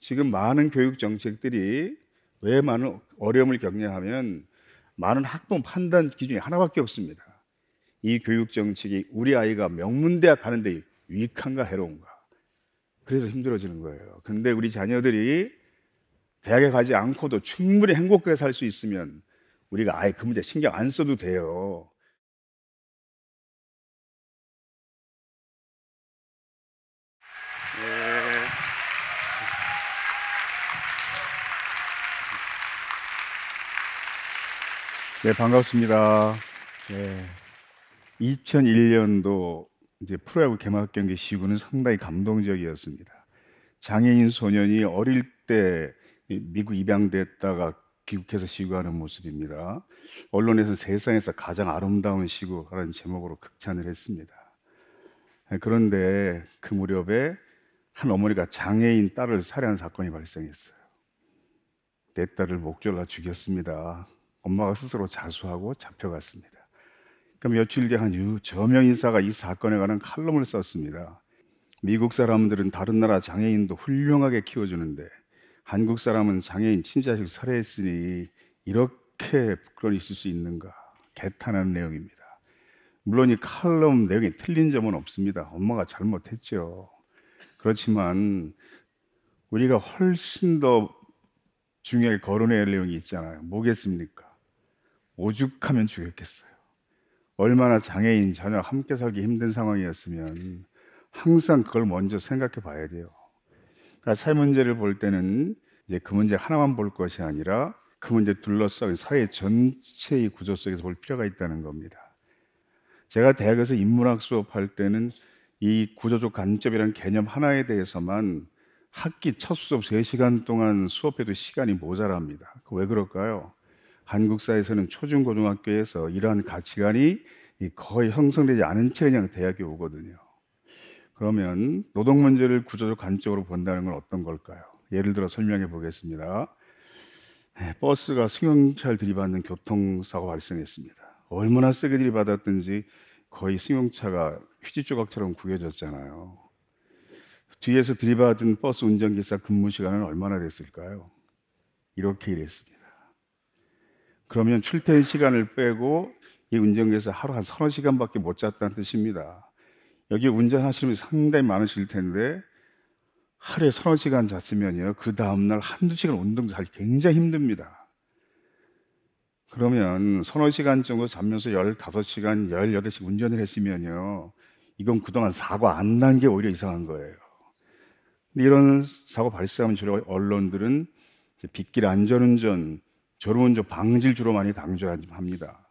지금 많은 교육 정책들이 왜 많은 어려움을 겪냐하면 많은 학부 판단 기준이 하나밖에 없습니다. 이 교육 정책이 우리 아이가 명문대학 가는데 유익한가 해로운가. 그래서 힘들어지는 거예요. 근데 우리 자녀들이 대학에 가지 않고도 충분히 행복하게 살 수 있으면 우리가 아예 그 문제 신경 안 써도 돼요. 네, 반갑습니다. 네. 2001년도 이제 프로야구 개막 경기 시구는 상당히 감동적이었습니다. 장애인 소년이 어릴 때 미국 입양됐다가 귀국해서 시구하는 모습입니다. 언론에서 세상에서 가장 아름다운 시구라는 제목으로 극찬을 했습니다. 그런데 그 무렵에 한 어머니가 장애인 딸을 살해한 사건이 발생했어요. 내 딸을 목졸라 죽였습니다. 엄마가 스스로 자수하고 잡혀갔습니다. 그럼 며칠 뒤한 저명 인사가 이 사건에 관한 칼럼을 썼습니다. 미국 사람들은 다른 나라 장애인도 훌륭하게 키워주는데 한국 사람은 장애인 친자식 살해했으니 이렇게 부끄러워 있을 수 있는가 개탄하는 내용입니다. 물론 이 칼럼 내용이 틀린 점은 없습니다. 엄마가 잘못했죠. 그렇지만 우리가 훨씬 더 중요하게 거론해야 할 내용이 있잖아요. 뭐겠습니까? 오죽하면 죽였겠어요. 얼마나 장애인 자녀 함께 살기 힘든 상황이었으면 항상 그걸 먼저 생각해 봐야 돼요. 그러니까 사회 문제를 볼 때는 이제 그 문제 하나만 볼 것이 아니라 그 문제 둘러싸인 사회 전체의 구조 속에서 볼 필요가 있다는 겁니다. 제가 대학에서 인문학 수업할 때는 이 구조적 간접이라는 개념 하나에 대해서만 학기 첫 수업 3시간 동안 수업해도 시간이 모자랍니다. 왜 그럴까요? 한국 사회에서는 초중고등학교에서 이러한 가치관이 거의 형성되지 않은 채 그냥 대학에 오거든요. 그러면 노동 문제를 구조적 관점으로 본다는 건 어떤 걸까요? 예를 들어 설명해 보겠습니다. 네, 버스가 승용차를 들이받는 교통사고 발생했습니다. 얼마나 세게 들이받았든지 거의 승용차가 휴지 조각처럼 구겨졌잖아요. 뒤에서 들이받은 버스 운전기사 근무 시간은 얼마나 됐을까요? 이렇게 일했습니다. 그러면 출퇴근 시간을 빼고 이 운전기사 하루 한 서너 시간밖에 못 잤다는 뜻입니다. 여기 운전하시는 분이 상당히 많으실 텐데 하루에 서너 시간 잤으면요. 그 다음날 한두 시간 운동도 하기 굉장히 힘듭니다. 그러면 서너 시간 정도 자면서 15시간, 18시간 운전을 했으면요. 이건 그동안 사고 안 난 게 오히려 이상한 거예요. 근데 이런 사고 발생하면 주로 언론들은 빗길 안전운전, 졸음운전 방지를 주로 많이 강조합니다.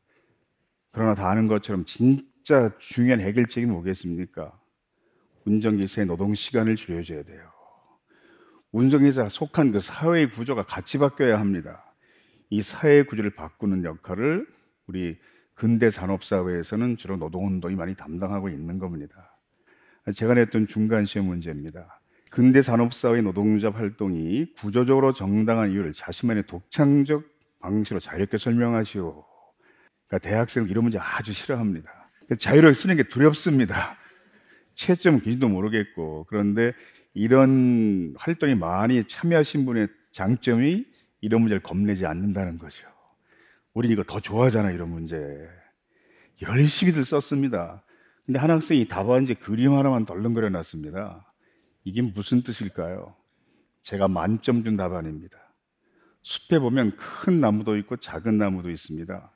그러나 다 아는 것처럼 진짜 중요한 해결책이 뭐겠습니까? 운전기사의 노동 시간을 줄여줘야 돼요. 운전기사가 속한 그 사회의 구조가 같이 바뀌어야 합니다. 이 사회 구조를 바꾸는 역할을 우리 근대 산업사회에서는 주로 노동운동이 많이 담당하고 있는 겁니다. 제가 냈던 중간 시험 문제입니다. 근대 산업사회 노동자 활동이 구조적으로 정당한 이유를 자신만의 독창적 방식으로 자유롭게 설명하시오. 그러니까 대학생은 이런 문제 아주 싫어합니다. 그러니까 자유롭게 쓰는 게 두렵습니다. 채점 기준도 모르겠고. 그런데 이런 활동에 많이 참여하신 분의 장점이 이런 문제를 겁내지 않는다는 거죠. 우리 이거 더 좋아하잖아, 이런 문제. 열심히들 썼습니다. 근데 한 학생이 답안지 그림 하나만 덜렁거려 놨습니다. 이게 무슨 뜻일까요? 제가 만점 준 답안입니다. 숲에 보면 큰 나무도 있고 작은 나무도 있습니다.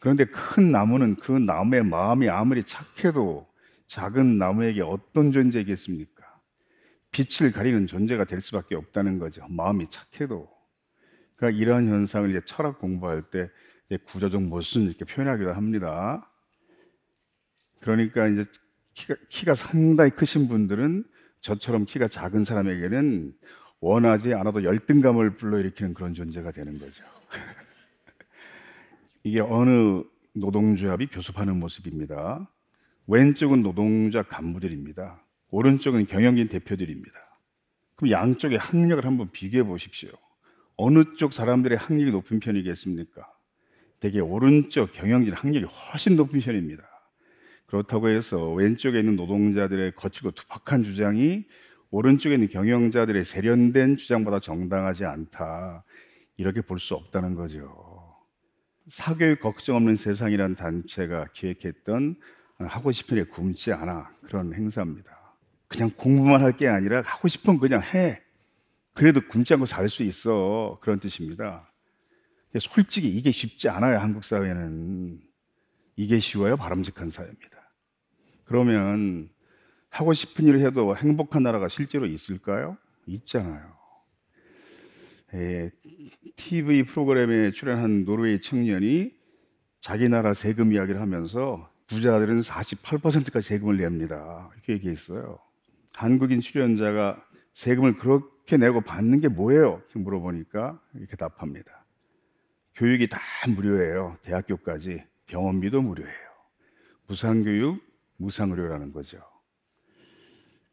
그런데 큰 나무는 그 나무의 마음이 아무리 착해도 작은 나무에게 어떤 존재겠습니까? 빛을 가리는 존재가 될 수밖에 없다는 거죠. 마음이 착해도. 그러니까 이러한 현상을 이제 철학 공부할 때 구조적 모순 이렇게 표현하기도 합니다. 그러니까 이제 키가, 키가 상당히 크신 분들은 저처럼 키가 작은 사람에게는 원하지 않아도 열등감을 불러일으키는 그런 존재가 되는 거죠. 이게 어느 노동조합이 교섭하는 모습입니다. 왼쪽은 노동자 간부들입니다. 오른쪽은 경영진 대표들입니다. 그럼 양쪽의 학력을 한번 비교해 보십시오. 어느 쪽 사람들의 학력이 높은 편이겠습니까? 대개 오른쪽 경영진 학력이 훨씬 높은 편입니다. 그렇다고 해서 왼쪽에 있는 노동자들의 거칠고 투박한 주장이 오른쪽에 있는 경영자들의 세련된 주장보다 정당하지 않다. 이렇게 볼 수 없다는 거죠. 사교육 걱정 없는 세상이란 단체가 기획했던 하고 싶은 일 굶지 않아 그런 행사입니다. 그냥 공부만 할 게 아니라 하고 싶은 그냥 해. 그래도 굶지 않고 살 수 있어. 그런 뜻입니다. 솔직히 이게 쉽지 않아요. 한국 사회는. 이게 쉬워요. 바람직한 사회입니다. 그러면 하고 싶은 일을 해도 행복한 나라가 실제로 있을까요? 있잖아요. 예, TV 프로그램에 출연한 노르웨이 청년이 자기 나라 세금 이야기를 하면서 부자들은 48%까지 세금을 냅니다. 이렇게 얘기했어요. 한국인 출연자가 세금을 그렇게 내고 받는 게 뭐예요? 물어보니까 이렇게 답합니다. 교육이 다 무료예요. 대학교까지. 병원비도 무료예요. 무상교육, 무상의료라는 거죠.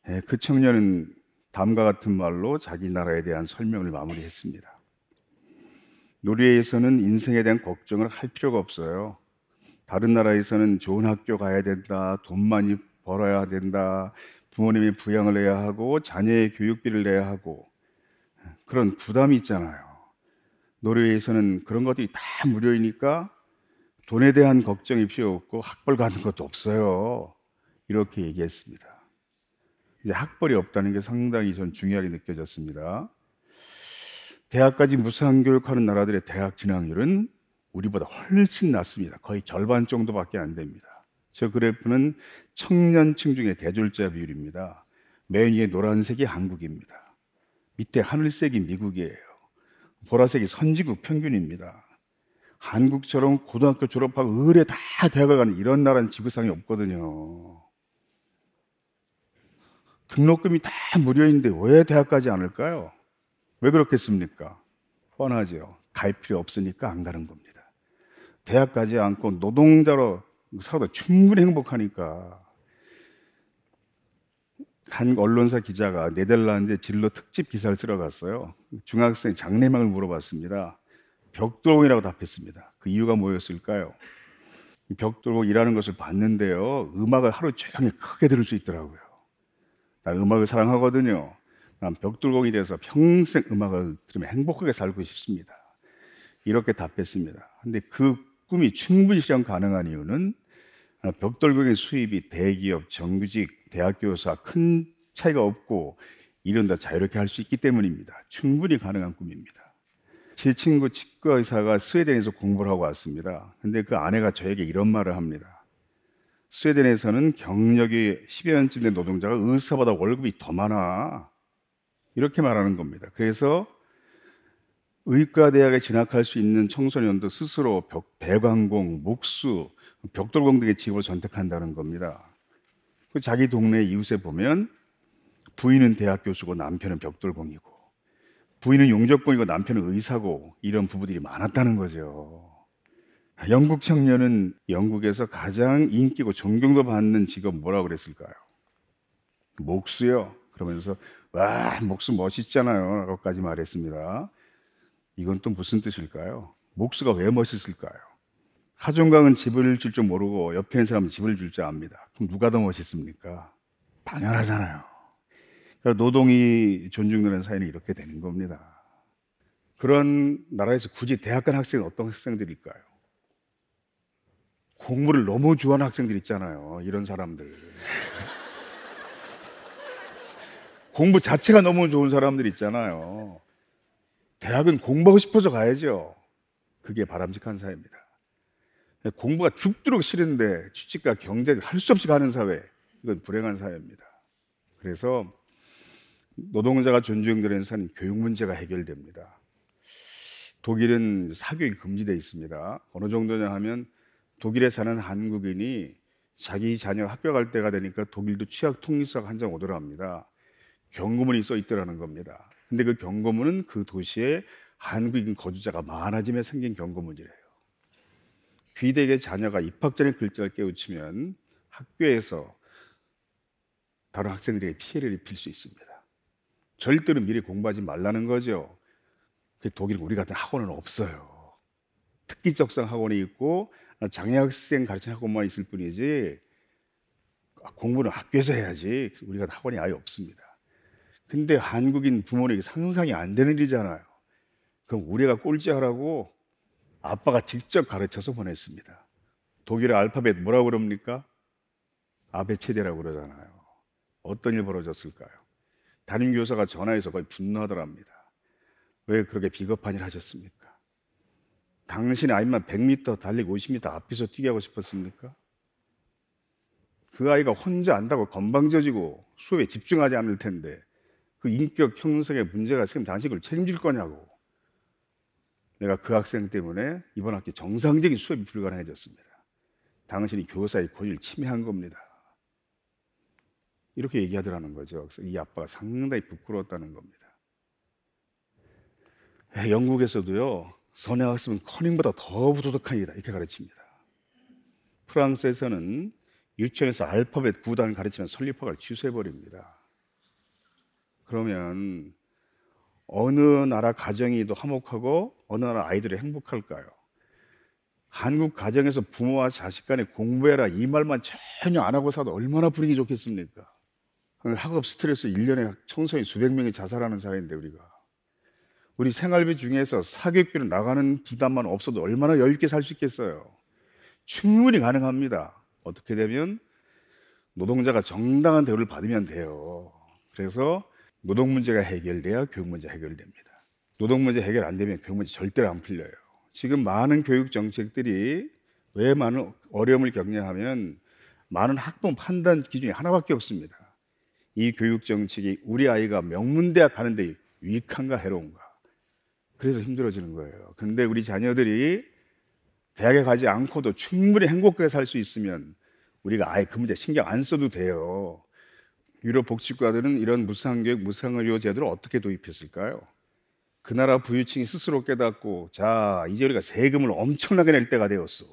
예, 그 청년은 다음과 같은 말로 자기 나라에 대한 설명을 마무리했습니다. 노르웨이에서는 인생에 대한 걱정을 할 필요가 없어요. 다른 나라에서는 좋은 학교 가야 된다, 돈 많이 벌어야 된다, 부모님이 부양을 해야 하고 자녀의 교육비를 내야 하고 그런 부담이 있잖아요. 노르웨이에서는 그런 것들이 다 무료이니까 돈에 대한 걱정이 필요 없고 학벌 같은 것도 없어요. 이렇게 얘기했습니다. 이제 학벌이 없다는 게 상당히 전 중요하게 느껴졌습니다. 대학까지 무상 교육하는 나라들의 대학 진학률은 우리보다 훨씬 낮습니다. 거의 절반 정도밖에 안 됩니다. 저 그래프는 청년층 중에 대졸자 비율입니다. 맨 위에 노란색이 한국입니다. 밑에 하늘색이 미국이에요. 보라색이 선진국 평균입니다. 한국처럼 고등학교 졸업하고 의뢰 다 대학을 가는 이런 나라는 지구상에 없거든요. 등록금이 다 무료인데 왜 대학 가지 않을까요? 왜 그렇겠습니까? 뻔하죠. 갈 필요 없으니까 안 가는 겁니다. 대학 가지 않고 노동자로 살아도 충분히 행복하니까. 한 언론사 기자가 네덜란드 진로 특집 기사를 쓰러 갔어요. 중학생 장래망을 물어봤습니다. 벽돌공이라고 답했습니다. 그 이유가 뭐였을까요? 벽돌공 일하는 것을 봤는데요. 음악을 하루 종일 크게 들을 수 있더라고요. 난 음악을 사랑하거든요. 난 벽돌공이 돼서 평생 음악을 들으면 행복하게 살고 싶습니다. 이렇게 답했습니다. 근데 그 꿈이 충분히 실현 가능한 이유는 벽돌공의 수입이 대기업, 정규직, 대학 교사 큰 차이가 없고 이런 다 자유롭게 할 수 있기 때문입니다. 충분히 가능한 꿈입니다. 제 친구 치과 의사가 스웨덴에서 공부를 하고 왔습니다. 근데 그 아내가 저에게 이런 말을 합니다. 스웨덴에서는 경력이 10여 년쯤 된 노동자가 의사보다 월급이 더 많아. 이렇게 말하는 겁니다. 그래서 의과대학에 진학할 수 있는 청소년도 스스로 벽, 배관공, 목수, 벽돌공 등의 직업을 선택한다는 겁니다. 그 자기 동네 이웃에 보면 부인은 대학 교수고 남편은 벽돌공이고 부인은 용접공이고 남편은 의사고 이런 부부들이 많았다는 거죠. 영국 청년은 영국에서 가장 인기고 존경도 받는 직업 뭐라고 그랬을까요? 목수요. 그러면서 와 목수 멋있잖아요. 라고까지 말했습니다. 이건 또 무슨 뜻일까요? 목수가 왜 멋있을까요? 하종강은 집을 줄 줄 모르고 옆에 있는 사람은 집을 줄 줄 압니다. 그럼 누가 더 멋있습니까? 당연하잖아요. 그러니까 노동이 존중되는 사회는 이렇게 되는 겁니다. 그런 나라에서 굳이 대학 간 학생은 어떤 학생들일까요? 공부를 너무 좋아하는 학생들 있잖아요. 이런 사람들. 공부 자체가 너무 좋은 사람들 있잖아요. 대학은 공부하고 싶어서 가야죠. 그게 바람직한 사회입니다. 공부가 죽도록 싫은데 취직과 경제를 할수 없이 가는 사회, 이건 불행한 사회입니다. 그래서 노동자가 존중되는 사회는 교육 문제가 해결됩니다. 독일은 사교육이 금지되어 있습니다. 어느 정도냐 하면 독일에 사는 한국인이 자기 자녀 학교 갈 때가 되니까 독일도 취약 통일서가 한 장 오더랍니다. 경고문이 써 있더라는 겁니다. 근데 그 경고문은 그 도시에 한국인 거주자가 많아지며 생긴 경고문이래요. 귀대의 자녀가 입학 전에 글자를 깨우치면 학교에서 다른 학생들에게 피해를 입힐 수 있습니다. 절대로 미리 공부하지 말라는 거죠. 독일 우리 같은 학원은 없어요. 특기적성 학원이 있고 장애 학생 가르치는 학원만 있을 뿐이지 공부는 학교에서 해야지 우리가 학원이 아예 없습니다. 근데 한국인 부모에게 상상이 안 되는 일이잖아요. 그럼 우리가 꼴찌하라고 아빠가 직접 가르쳐서 보냈습니다. 독일의 알파벳 뭐라고 그럽니까? 아베체대라고 그러잖아요. 어떤 일 벌어졌을까요? 담임 교사가 전화해서 거의 분노하더랍니다. 왜 그렇게 비겁한 일 하셨습니까? 당신의 아이만 100m 달리고 50m 앞에서 뛰게 하고 싶었습니까? 그 아이가 혼자 안다고 건방져지고 수업에 집중하지 않을 텐데 그 인격 형성에 문제가 생기면 당신 그걸 책임질 거냐고. 내가 그 학생 때문에 이번 학기 정상적인 수업이 불가능해졌습니다. 당신이 교사의 권위를 침해한 겁니다. 이렇게 얘기하더라는 거죠. 그래서 이 아빠가 상당히 부끄러웠다는 겁니다. 예, 영국에서도요, 선행학습은 커닝보다 더 부도덕한 일이다. 이렇게 가르칩니다. 프랑스에서는 유치원에서 알파벳 9단 가르치면 설립학을 취소해버립니다. 그러면 어느 나라 가정이 더 화목하고 어느 나라 아이들이 행복할까요? 한국 가정에서 부모와 자식 간에 공부해라 이 말만 전혀 안 하고 사도 얼마나 분위기 좋겠습니까? 학업 스트레스 1년에 청소년 수백 명이 자살하는 사회인데 우리가 우리 생활비 중에서 사교육비로 나가는 부담만 없어도 얼마나 여유있게 살 수 있겠어요. 충분히 가능합니다. 어떻게 되면 노동자가 정당한 대우를 받으면 돼요. 그래서 노동 문제가 해결돼야 교육 문제 해결됩니다. 노동 문제 해결 안 되면 교육 문제 절대로 안 풀려요. 지금 많은 교육 정책들이 왜 많은 어려움을 겪냐하면 많은 학부 판단 기준이 하나밖에 없습니다. 이 교육 정책이 우리 아이가 명문대학 가는데 유익한가 해로운가. 그래서 힘들어지는 거예요. 근데 우리 자녀들이 대학에 가지 않고도 충분히 행복하게 살 수 있으면 우리가 아예 그 문제 신경 안 써도 돼요. 유럽 복지국가들은 이런 무상교육, 무상의료 제도를 어떻게 도입했을까요? 그 나라 부유층이 스스로 깨닫고 자 이제 우리가 세금을 엄청나게 낼 때가 되었어.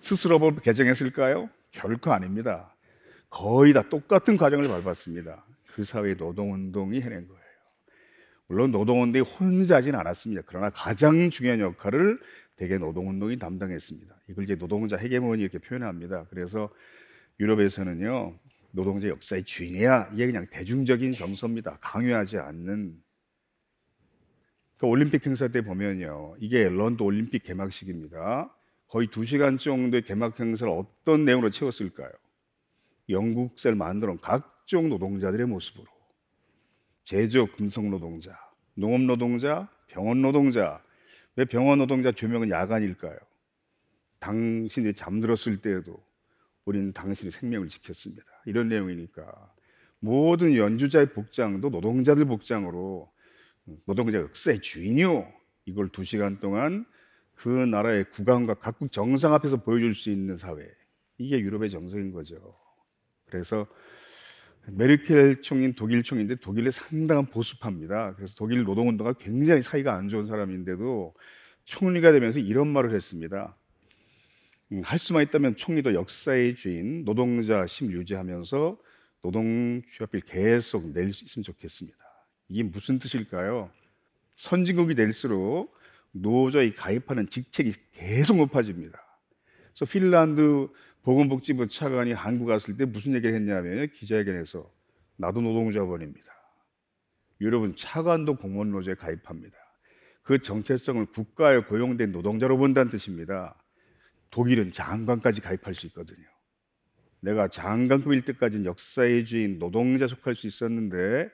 스스로 법 개정했을까요? 결코 아닙니다. 거의 다 똑같은 과정을 밟았습니다. 그 사회의 노동운동이 해낸 거예요. 물론 노동운동이 혼자진 않았습니다. 그러나 가장 중요한 역할을 대개 노동운동이 담당했습니다. 이걸 이제 노동자 헤게모니 이렇게 표현합니다. 그래서 유럽에서는요, 노동자 역사의 주인이야. 이게 그냥 대중적인 정서입니다. 강요하지 않는. 그 올림픽 행사 때 보면요, 이게 런던 올림픽 개막식입니다. 거의 두 시간 정도의 개막 행사를 어떤 내용으로 채웠을까요? 영국사를 만들어 온 각종 노동자들의 모습으로 제조업 금속 노동자, 농업 노동자, 병원 노동자. 왜 병원 노동자 조명은 야간일까요? 당신이 잠들었을 때에도 우리는 당신의 생명을 지켰습니다. 이런 내용이니까 모든 연주자의 복장도 노동자들 복장으로 노동자 역사의 주인이요. 이걸 두 시간 동안 그 나라의 국왕과 각국 정상 앞에서 보여줄 수 있는 사회. 이게 유럽의 정서인 거죠. 그래서 메르켈 총인 독일 총인데 독일에 상당한 보수파입니다. 그래서 독일 노동운동가 굉장히 사이가 안 좋은 사람인데도 총리가 되면서 이런 말을 했습니다. 음, 할 수만 있다면 총리도 역사의 주인, 노동자 심 유지하면서 노동 취업비를 계속 낼 수 있으면 좋겠습니다. 이게 무슨 뜻일까요? 선진국이 될수록 노조에 가입하는 직책이 계속 높아집니다. 그래서 핀란드 보건복지부 차관이 한국 왔을 때 무슨 얘기를 했냐면 기자회견에서 나도 노동자원입니다. 유럽은 차관도 공무원 노조에 가입합니다. 그 정체성을 국가에 고용된 노동자로 본다는 뜻입니다. 독일은 장관까지 가입할 수 있거든요. 내가 장관급일 때까지는 역사의 주인 노동자 속할 수 있었는데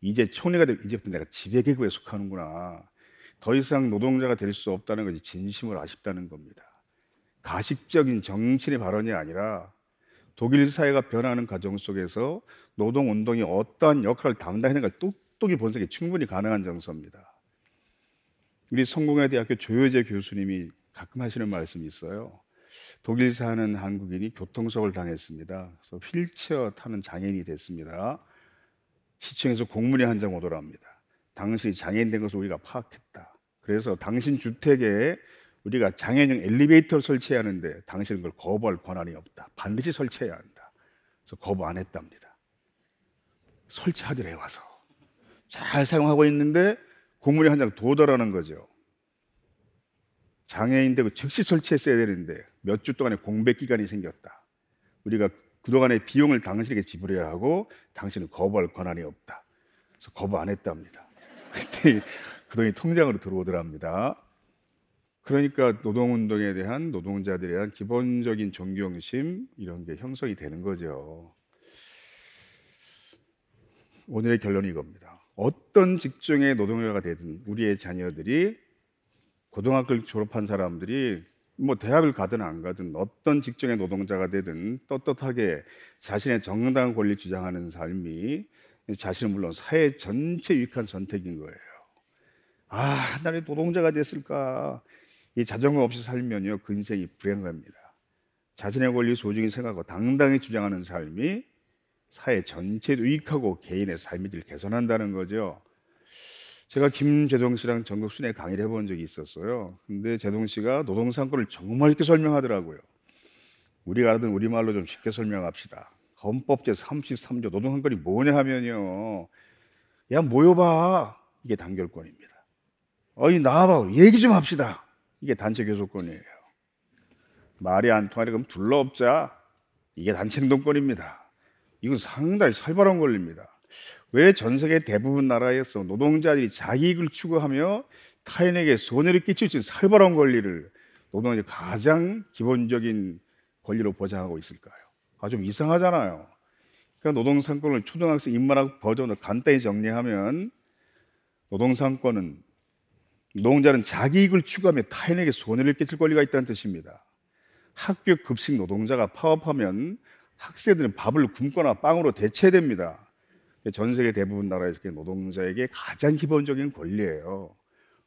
이제 총리가 되고 이제부터 내가 지배계급에 속하는구나. 더 이상 노동자가 될 수 없다는 것이 진심으로 아쉽다는 겁니다. 가식적인 정치의 발언이 아니라 독일 사회가 변하는 과정 속에서 노동 운동이 어떠한 역할을 담당하는 걸 똑똑히 본색이 충분히 가능한 정서입니다. 우리 성공회 대학교 조효재 교수님이 가끔 하시는 말씀이 있어요. 독일 사는 한국인이 교통사고를 당했습니다. 그래서 휠체어 타는 장애인이 됐습니다. 시청에서 공문이 한 장 오더랍니다. 당신이 장애인 된 것을 우리가 파악했다. 그래서 당신 주택에 우리가 장애인용 엘리베이터를 설치해야 하는데 당신은 그걸 거부할 권한이 없다. 반드시 설치해야 한다. 그래서 거부 안 했답니다. 설치하더래 와서. 잘 사용하고 있는데 공문이 한 장 도달하는 거죠. 장애인 되고 즉시 설치했어야 되는데 몇 주 동안의 공백 기간이 생겼다. 우리가 그동안의 비용을 당신에게 지불해야 하고 당신은 거부할 권한이 없다. 그래서 거부 안 했답니다. 그때 그 돈이 통장으로 들어오더랍니다. 그러니까 노동운동에 대한 노동자들에 대한 기본적인 존경심 이런 게 형성이 되는 거죠. 오늘의 결론이 이겁니다. 어떤 직종의 노동자가 되든 우리의 자녀들이 고등학교를 졸업한 사람들이 뭐 대학을 가든 안 가든 어떤 직종의 노동자가 되든 떳떳하게 자신의 정당한 권리 주장하는 삶이 자신은 물론 사회 전체 유익한 선택인 거예요. 아, 나는 노동자가 됐을까? 이 자존감 없이 살면요, 그 인생이 불행합니다. 자신의 권리 소중히 생각하고 당당히 주장하는 삶이 사회 전체에 유익하고 개인의 삶을 개선한다는 거죠. 제가 김재동 씨랑 전국 순회 강의를 해본 적이 있었어요. 근데 재동 씨가 노동상권을 정말 쉽게 설명하더라고요. 우리가 알던 우리말로 좀 쉽게 설명합시다. 헌법 제 33조 노동상권이 뭐냐 하면요. 야, 모여봐. 이게 단결권입니다. 어이, 나와봐. 얘기 좀 합시다. 이게 단체 교섭권이에요. 말이 안 통하니 그럼 둘러엎자. 이게 단체 행동권입니다. 이건 상당히 살벌한 권리입니다. 왜 전 세계 대부분 나라에서 노동자들이 자기 이익을 추구하며 타인에게 손해를 끼칠 수 있는 살벌한 권리를 노동자 가장 기본적인 권리로 보장하고 있을까요? 아, 좀 이상하잖아요. 그러니까 노동상권을 초등학생 인문학 버전으로 간단히 정리하면 노동상권은 노동자는 자기 이익을 추구하며 타인에게 손해를 끼칠 권리가 있다는 뜻입니다. 학교 급식 노동자가 파업하면 학생들은 밥을 굶거나 빵으로 대체됩니다. 전 세계 대부분 나라에서 노동자에게 가장 기본적인 권리예요.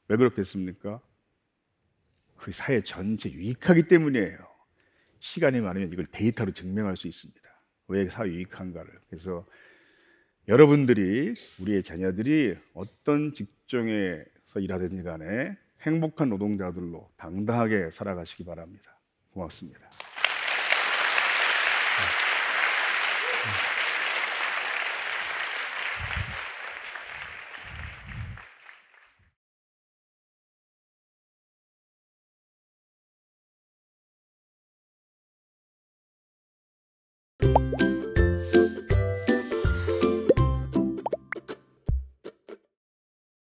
왜 그렇겠습니까? 그 사회 전체 유익하기 때문이에요. 시간이 많으면 이걸 데이터로 증명할 수 있습니다. 왜 사회 유익한가를. 그래서 여러분들이 우리의 자녀들이 어떤 직종에서 일하든지 간에 행복한 노동자들로 당당하게 살아가시기 바랍니다. 고맙습니다. 네.